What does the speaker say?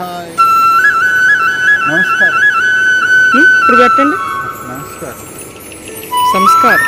Hi. നമസ്കാരം. നമസ്കാരം. സംസ്കാരം.